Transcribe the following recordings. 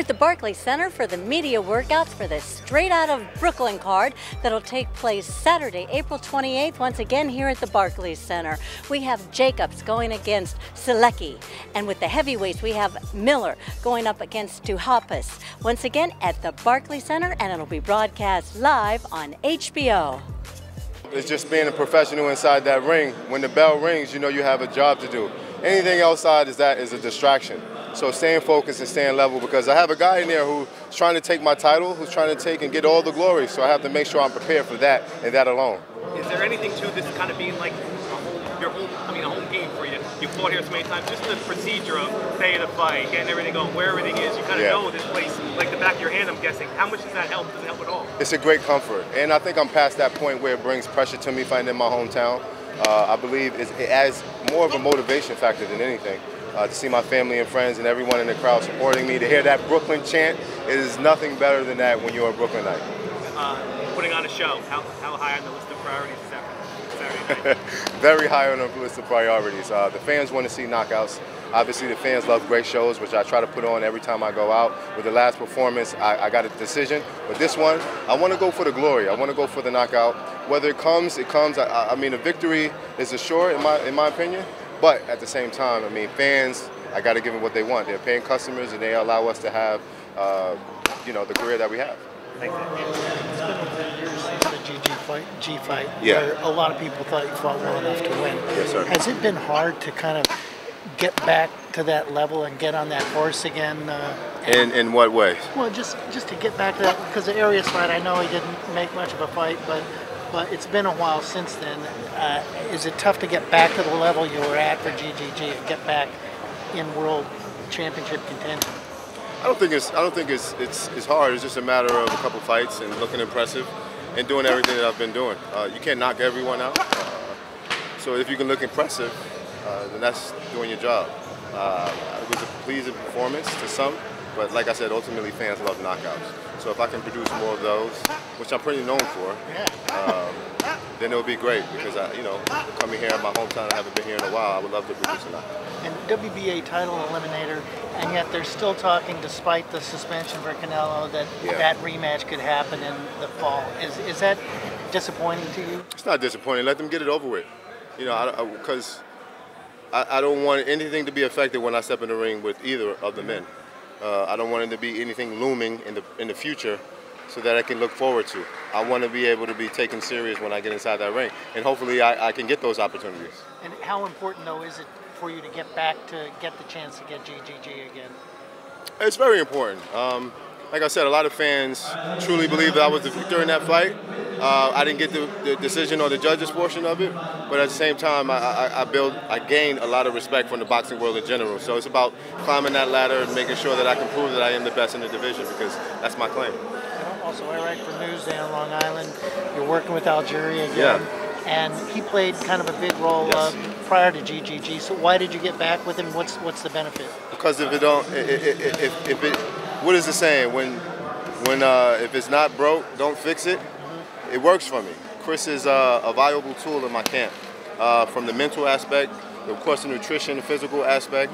At the Barclays Center for the media workouts for the Straight Out of Brooklyn card that'll take place Saturday, April 28th, once again here at the Barclays Center. We have Jacobs going against Sulecki, and with the heavyweights, we have Miller going up against Duhaupas. Once again at the Barclays Center, and it'll be broadcast live on HBO. It's just being a professional inside that ring. When the bell rings, you know you have a job to do. Anything outside is that is a distraction. So staying focused and staying level because I have a guy in there who's trying to take my title, who's trying to take and get all the glory. So I have to make sure I'm prepared for that and that alone. Is there anything to this kind of being like your home, I mean, a home game for you? You fought here so many times. Just the procedure of day of the fight, getting everything going, where everything is. You kind of yeah. know this place like the back of your hand. I'm guessing. How much does that help? Does it help at all? It's a great comfort, and I think I'm past that point where it brings pressure to me fighting in my hometown. Uh, I believe it adds more of a motivation factor than anything. Uh, to see my family and friends and everyone in the crowd supporting me, to hear that Brooklyn chant, it is nothing better than that when you're a Brooklynite. Uh, putting on a show, how, how high on the list of priorities is that? Very high on the list of priorities. Uh, the fans want to see knockouts. Obviously, the fans love great shows, which I try to put on every time I go out. With the last performance, I, I got a decision. But this one, I want to go for the glory. I want to go for the knockout. Whether it comes, it comes. I, I mean, a victory is assured, in my, in my opinion. But at the same time, I mean, fans, I got to give them what they want. They're paying customers, and they allow us to have, uh, you know, the career that we have. Thank you. It's been over years since the GG fight, G fight, yeah. where a lot of people thought you fought well enough to win. Yes, sir. Has it been hard to kind of get back to that level and get on that horse again? Uh, in in what way? Well, just just to get back to that because the Arias fight, I know he didn't make much of a fight, but but it's been a while since then. Uh, is it tough to get back to the level you were at for GGG and get back in world championship contention? I don't think it's I don't think it's it's, it's hard. It's just a matter of a couple fights and looking impressive and doing everything that I've been doing. Uh, you can't knock everyone out. Uh, so if you can look impressive, uh, then that's doing your job. Uh, it was a pleasing performance to some, but like I said, ultimately fans love knockouts. So if I can produce more of those, which I'm pretty known for, um, then it would be great because I, you know, coming here in my hometown, I haven't been here in a while. I would love to produce a knockout. And WBA title eliminator, and yet they're still talking, despite the suspension for Canelo, that yeah. that rematch could happen in the fall. Is is that disappointing to you? It's not disappointing. Let them get it over with. You know, because I, I, I, don't want anything to be affected when I step in the ring with either of the men. Uh, I don't want it to be anything looming in the in the future, so that I can look forward to. I want to be able to be taken serious when I get inside that ring, and hopefully I, I can get those opportunities. And how important though is it for you to get back to get the chance to get GGG again? It's very important. Um, like I said, a lot of fans truly believe that I was the victor in that fight. Uh, I didn't get the, the, decision or the judges portion of it, but at the same time, I, I, I build, I gained a lot of respect from the boxing world in general. So it's about climbing that ladder and making sure that I can prove that I am the best in the division because that's my claim. Also, I write for Newsday on Long Island. You're working with Algieri again. Yeah and he played kind of a big role yes. uh, prior to GGG. So why did you get back with him? What's what's the benefit? Because if it don't, if, if it what is the saying? When when uh, if it's not broke, don't fix it. It works for me. Chris is uh, a valuable tool in my camp, uh, from the mental aspect, of course, the nutrition, the physical aspect,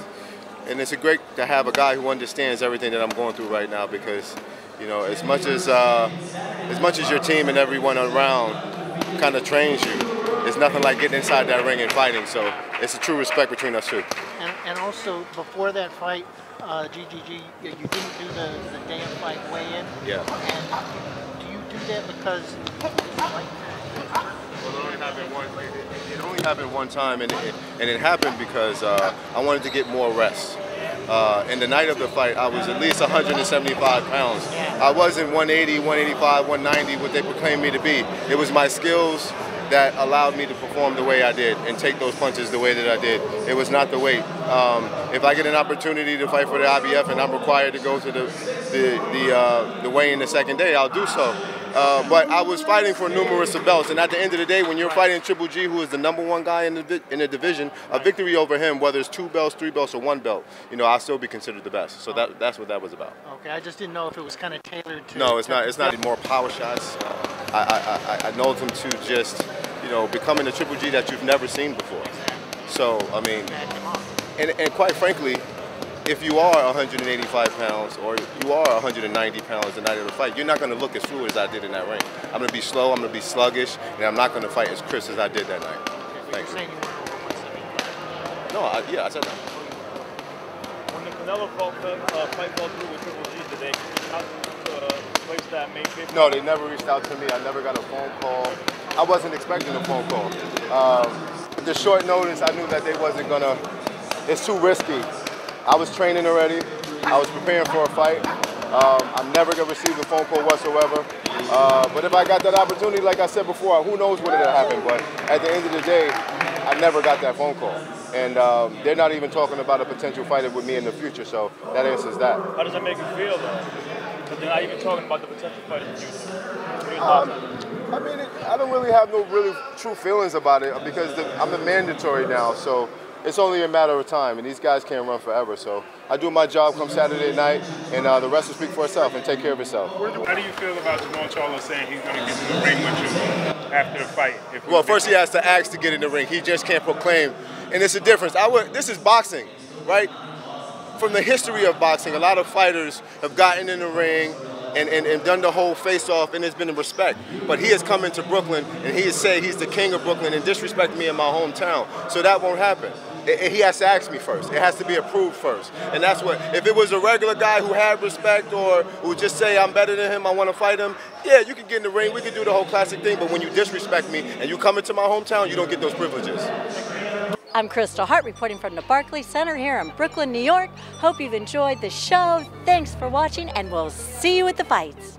and it's a great to have a guy who understands everything that I'm going through right now because, you know, as much as uh, as much as your team and everyone around kind of trains you, it's nothing like getting inside that ring and fighting. So it's a true respect between us two. And, and also before that fight, uh, GGG, you didn't do the, the of fight weigh-in. Yeah. Because it only happened one. Time, and it, and it happened because uh, I wanted to get more rest. Uh, and the night of the fight, I was at least 175 pounds. I wasn't 180, 185, 190, what they proclaimed me to be. It was my skills that allowed me to perform the way I did and take those punches the way that I did. It was not the weight. Um, if I get an opportunity to fight for the IBF and I'm required to go to the the the, uh, the weigh in the second day, I'll do so. Uh, but I was fighting for numerous belts, and at the end of the day, when you're fighting Triple G, who is the number one guy in the in the division, a victory over him, whether it's two belts, three belts, or one belt, you know, I'll still be considered the best. So that that's what that was about. Okay, I just didn't know if it was kind of tailored to. No, it's not. It's not more power shots. I I I, I know them to just you know, becoming a Triple G that you've never seen before. So, I mean, and, and quite frankly, if you are 185 pounds or you are 190 pounds the night of the fight, you're not going to look as fluid as I did in that ring. I'm going to be slow, I'm going to be sluggish, and I'm not going to fight as crisp as I did that night. Thank you. No, I, yeah, I said that. When the Canelo fought, uh, fight fell through with Triple G today, how to uh, place that main pay No, they never reached out to me. I never got a phone call. I wasn't expecting a phone call. Um, the short notice, I knew that they wasn't gonna. It's too risky. I was training already. I was preparing for a fight. Um, I'm never gonna receive a phone call whatsoever. Uh, but if I got that opportunity, like I said before, who knows what it'll happen. But at the end of the day, I never got that phone call. And um, they're not even talking about a potential fighter with me in the future, so that answers that. How does that make you feel, though? But they're not even talking about the potential fight in the future. What are your Um, thoughts on it? I mean, it, I don't really have no really true feelings about it because the, I'm a mandatory now, so it's only a matter of time, and these guys can't run forever. So I do my job come Saturday night, and uh, the rest will speak for itself and take care of itself. How do you feel about Jermall Charlo saying he's going to get in the ring with you after the fight? If Well, first he has to ask to get in the ring. He just can't proclaim, and it's a difference. I would. This is boxing, right? From the history of boxing, a lot of fighters have gotten in the ring and, and, and done the whole face-off, and there's been in respect. But he has come into Brooklyn, and he has said he's the king of Brooklyn and disrespect me in my hometown. So that won't happen. I- I- he has to ask me first. It has to be approved first. And that's what, if it was a regular guy who had respect or who just say, I'm better than him, I want to fight him, yeah, you can get in the ring, we can do the whole classic thing, but when you disrespect me and you come into my hometown, you don't get those privileges. I'm Kristal Hart reporting from the Barclays Center here in Brooklyn, New York. Hope you've enjoyed the show. Thanks for watching, and we'll see you at the fights.